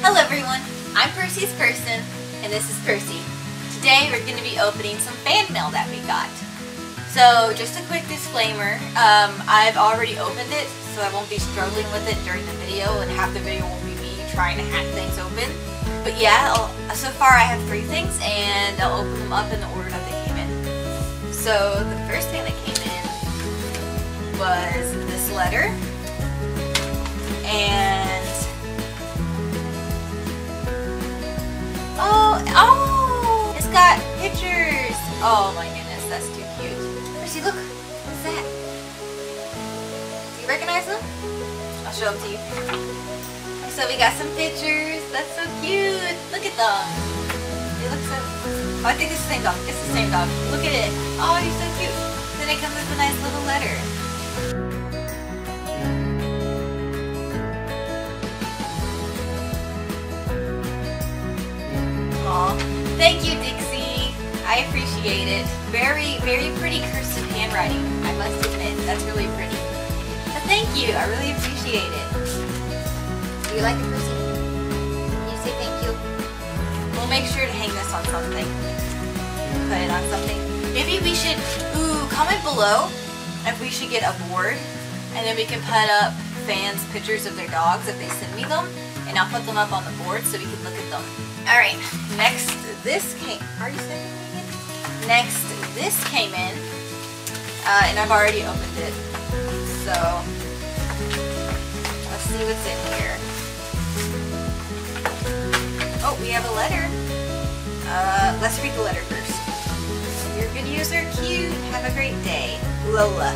Hello everyone, I'm Percy's person, and this is Percy. Today we're going to be opening some fan mail that we got. So just a quick disclaimer, um, I've already opened it, so I won't be struggling with it during the video, and half the video won't be me trying to hack things open. But yeah, I'll, so far I have three things, and I'll open them up in the order that they came in. So the first thing that came in was this letter, and Oh my goodness, that's too cute. Percy, look. What's that? Do you recognize them? I'll show them to you. So we got some pictures. That's so cute. Look at them. They look so... Oh, I think it's the same dog. It's the same dog. Look at it. Oh, he's so cute. Then it comes with a nice little letter. Thank you. I appreciate it. Very, very pretty cursive handwriting, I must admit. That's really pretty. But thank you. I really appreciate it. Do you like it, cursive? Can you say thank you? We'll make sure to hang this on something. Put it on something. Maybe we should, ooh, comment below if we should get a board and then we can put up fans' pictures of their dogs if they send me them and I'll put them up on the board so we can look at them. Alright, next this came, are you it? Next this came in uh, and I've already opened it. So, let's see what's in here. Oh, we have a letter. Uh, let's read the letter first. Your videos are cute. Have a great day. Lola.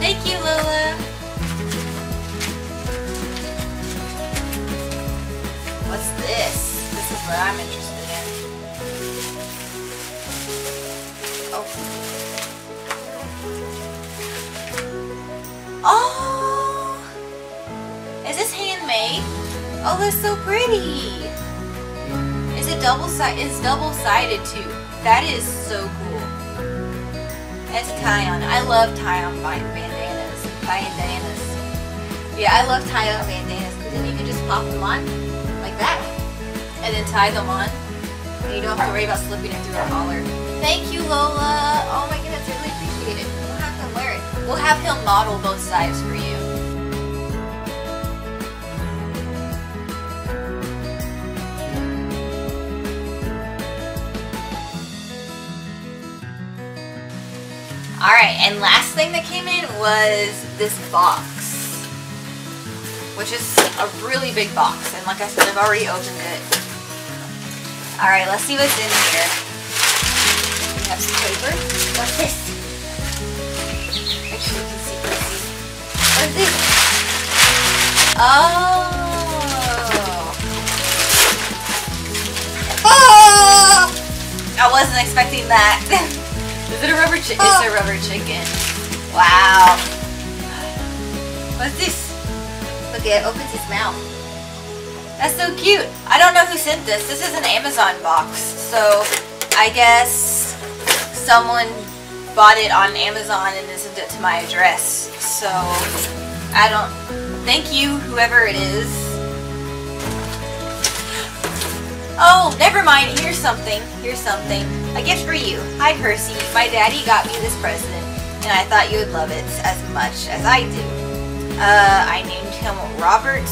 Thank you, Lola. What's this? This is what I'm interested Is this handmade? Oh, that's so pretty. Is it double sided? It's double sided too. That is so cool. It's tie-on. I love tie-on bandanas. Bandanas. Yeah, I love tie-on bandanas because then you can just pop them on like that and then tie them on and you don't have to worry about slipping it through a collar. Thank you, Lola. Oh my goodness, I really appreciate it. We'll have wear it. We'll have him model both sides for you. Alright, and last thing that came in was this box. Which is a really big box. And like I said, I've already opened it. Alright, let's see what's in here. We have some paper. What's this? Sure you can see. What is this? Oh! Oh! I wasn't expecting that. Is it a rubber chicken? It's a rubber chicken. Wow. What's this? Look, it opens its mouth. That's so cute. I don't know who sent this. This is an Amazon box. So, I guess someone bought it on Amazon and then sent it to my address. So, I don't... Thank you, whoever it is. Oh, never mind. Here's something. Here's something. A gift for you. Hi, Percy. My daddy got me this present, and I thought you would love it as much as I do. Uh, I named him Robert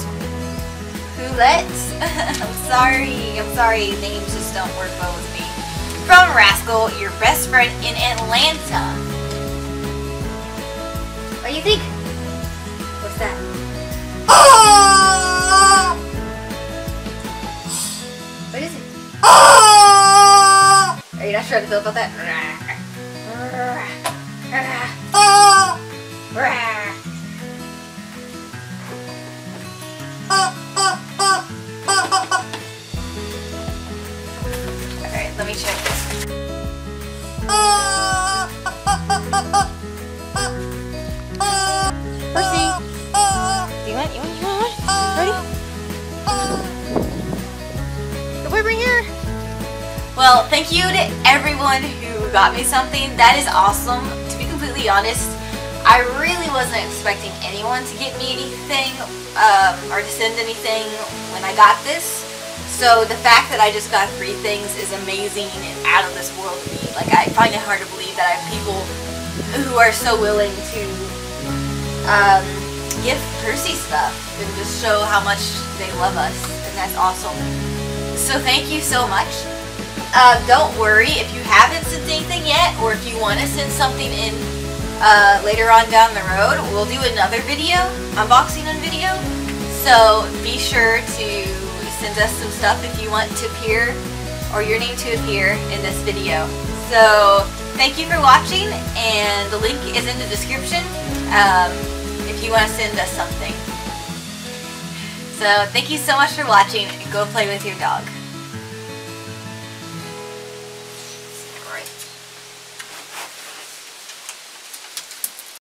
Poulette. I'm sorry. I'm sorry. Names just don't work well with me. From Rascal, your best friend in Atlanta. What do you think? What's that? What To feel about that? Alright, let me check this. Well, thank you to everyone who got me something. That is awesome. To be completely honest, I really wasn't expecting anyone to get me anything, um, or to send anything when I got this. So the fact that I just got three things is amazing and out of this world to me. Like I find it hard to believe that I have people who are so willing to um, give Percy stuff and just show how much they love us, and that's awesome. So thank you so much. Uh, don't worry if you haven't sent anything yet, or if you want to send something in uh, later on down the road, we'll do another video, unboxing and video. So be sure to send us some stuff if you want to appear or your name to appear in this video. So thank you for watching and the link is in the description um, if you want to send us something. So thank you so much for watching. Go play with your dog.